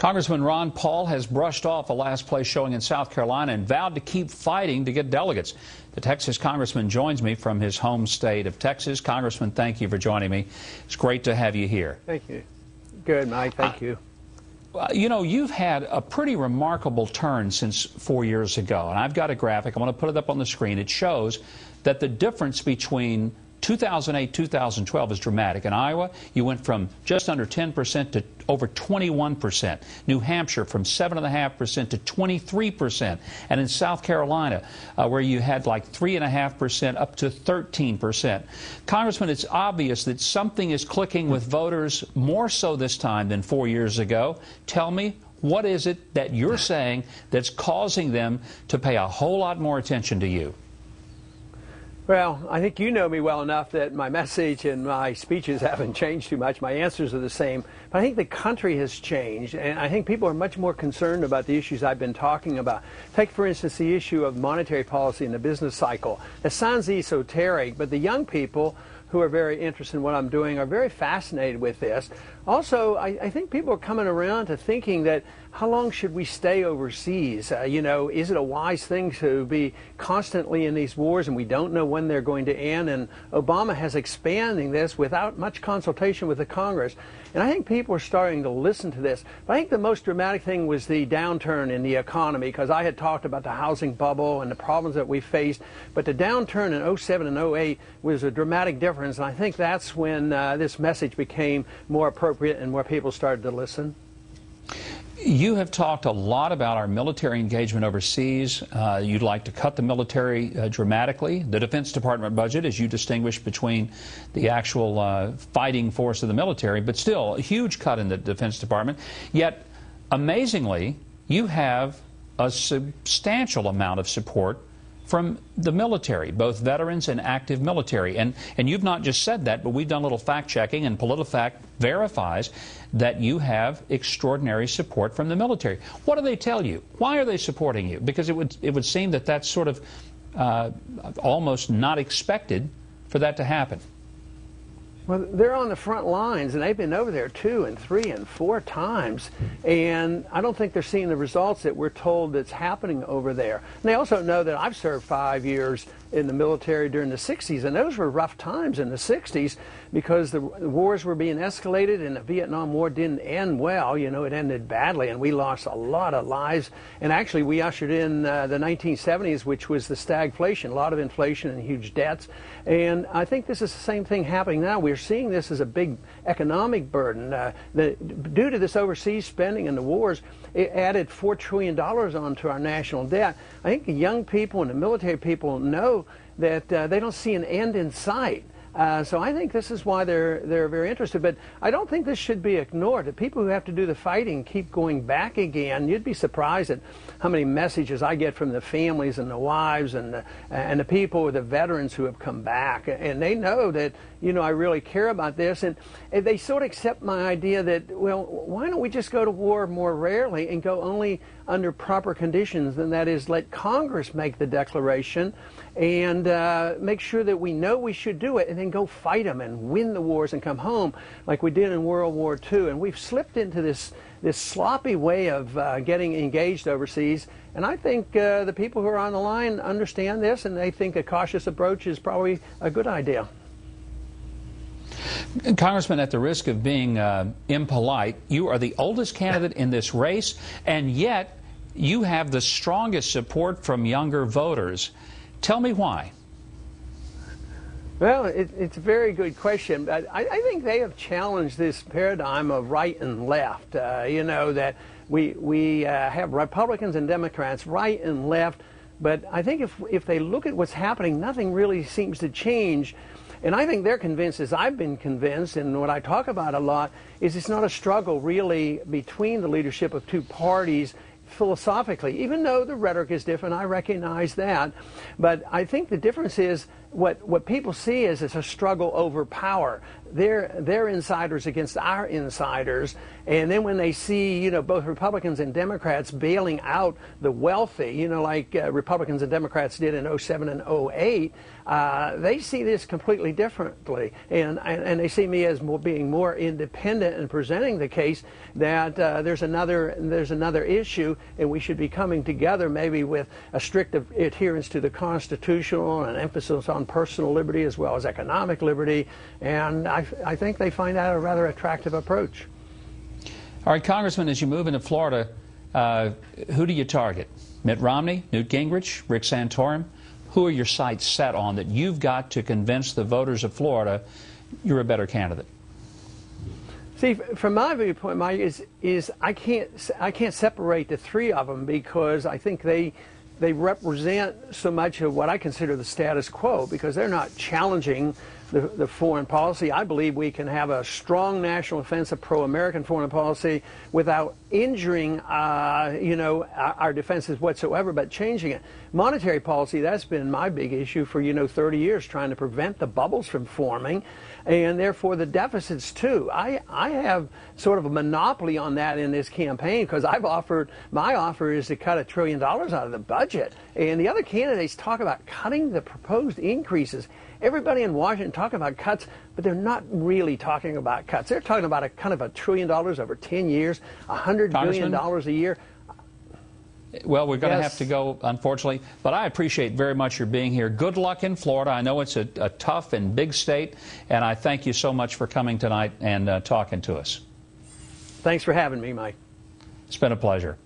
Congressman Ron Paul has brushed off a last place showing in South Carolina and vowed to keep fighting to get delegates. The Texas congressman joins me from his home state of Texas. Congressman, thank you for joining me. It's great to have you here. Thank you. Good, Mike. Thank uh, you. Uh, you know, you've had a pretty remarkable turn since four years ago. And I've got a graphic. I'm going to put it up on the screen. It shows that the difference between 2008 2012 is dramatic. In Iowa, you went from just under 10% to over 21%. New Hampshire from 7.5% to 23%. And in South Carolina, uh, where you had like 3.5% up to 13%. Congressman, it's obvious that something is clicking with voters more so this time than four years ago. Tell me, what is it that you're saying that's causing them to pay a whole lot more attention to you? Well, I think you know me well enough that my message and my speeches haven't changed too much. My answers are the same. But I think the country has changed, and I think people are much more concerned about the issues I've been talking about. Take, for instance, the issue of monetary policy and the business cycle. It sounds esoteric, but the young people who are very interested in what I'm doing are very fascinated with this. Also, I, I think people are coming around to thinking that how long should we stay overseas? Uh, you know, is it a wise thing to be constantly in these wars and we don't know when they're going to end? And Obama has expanding this without much consultation with the Congress. And I think people are starting to listen to this. But I think the most dramatic thing was the downturn in the economy because I had talked about the housing bubble and the problems that we faced. But the downturn in 07 and 08 was a dramatic difference. And I think that's when uh, this message became more appropriate and more people started to listen. You have talked a lot about our military engagement overseas. Uh, you'd like to cut the military uh, dramatically. The Defense Department budget, as you distinguish between the actual uh, fighting force of the military, but still a huge cut in the Defense Department. Yet, amazingly, you have a substantial amount of support from the military, both veterans and active military. And, and you've not just said that, but we've done a little fact checking, and PolitiFact verifies that you have extraordinary support from the military. What do they tell you? Why are they supporting you? Because it would, it would seem that that's sort of uh, almost not expected for that to happen. Well, they're on the front lines, and they've been over there two and three and four times, and I don't think they're seeing the results that we're told that's happening over there. And they also know that I've served five years in the military during the 60s, and those were rough times in the 60s because the, wars were being escalated, and the Vietnam War didn't end well. You know, it ended badly, and we lost a lot of lives. And actually, we ushered in uh, the 1970s, which was the stagflation, a lot of inflation and huge debts. And I think this is the same thing happening now. We're seeing this as a big economic burden. Uh, the, due to this overseas spending and the wars, it added $4 trillion onto our national debt. I think the young people and the military people know that uh, they don't see an end in sight. Uh, so I think this is why they're they're very interested. But I don't think this should be ignored. The people who have to do the fighting keep going back again. You'd be surprised at how many messages I get from the families and the wives and the, and the people, the veterans who have come back, and they know that you know I really care about this, and, they sort of accept my idea that well, why don't we just go to war more rarely and go only under proper conditions, and that is let Congress make the declaration and uh, make sure that we know we should do it, and then go fight them and win the wars and come home like we did in World War II. And we've slipped into this this sloppy way of uh, getting engaged overseas. And I think uh, the people who are on the line understand this, and they think a cautious approach is probably a good idea. Congressman, at the risk of being uh, impolite, you are the oldest candidate in this race, and yet you have the strongest support from younger voters. Tell me why. Well, it, it's a very good question. But I, I, think they have challenged this paradigm of right and left. Uh, you know, that we, we uh, have Republicans and Democrats, right and left. But I think if, if they look at what's happening, nothing really seems to change. And I think they're convinced, as I've been convinced, and what I talk about a lot, is it's not a struggle really between the leadership of two parties philosophically, even though the rhetoric is different, I recognize that. But I think the difference is what what people see is it's a struggle over power. They're insiders against our insiders, and then when they see you know both Republicans and Democrats bailing out the wealthy, you know like uh, Republicans and Democrats did in 07 and 08, uh, they see this completely differently, and, and, and they see me as more, being more independent in presenting the case that uh, there's another there's another issue, and we should be coming together maybe with a strict adherence to the constitutional and emphasis on personal liberty as well as economic liberty, and I, I think they find that a rather attractive approach. All right, Congressman, as you move into Florida, uh, who do you target? Mitt Romney, Newt Gingrich, Rick Santorum? who are your sights set on that you've got to convince the voters of Florida you're a better candidate? See, from my viewpoint, Mike, is is I can't I can't separate the three of them because I think they they represent so much of what I consider the status quo because they're not challenging the, the foreign policy. I believe we can have a strong national defense, a pro-American foreign policy, without injuring, uh, you know, our, our, defenses whatsoever, but changing it. Monetary policy, that's been my big issue for, you know, 30 years, trying to prevent the bubbles from forming, and therefore the deficits too. I, I have sort of a monopoly on that in this campaign because I've offered, my offer is to cut a trillion dollars out of the budget, and the other candidates talk about cutting the proposed increases. Everybody in Washington talking about cuts, but they're not really talking about cuts. They're talking about a kind of a trillion dollars over 10 years, a hundred billion dollars a year. Well, we're going yes. to have to go, unfortunately. But I appreciate very much your being here. Good luck in Florida. I know it's a, a tough and big state, and I thank you so much for coming tonight and uh, talking to us. Thanks for having me, Mike. It's been a pleasure.